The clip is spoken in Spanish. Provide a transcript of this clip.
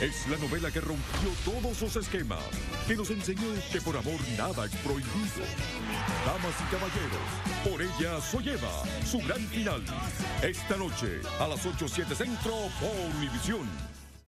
Es la novela que rompió todos los esquemas, que nos enseñó que por amor nada es prohibido. Damas y caballeros, por ella soy Eva, su gran final. Esta noche, a las 8, centro, por Univisión.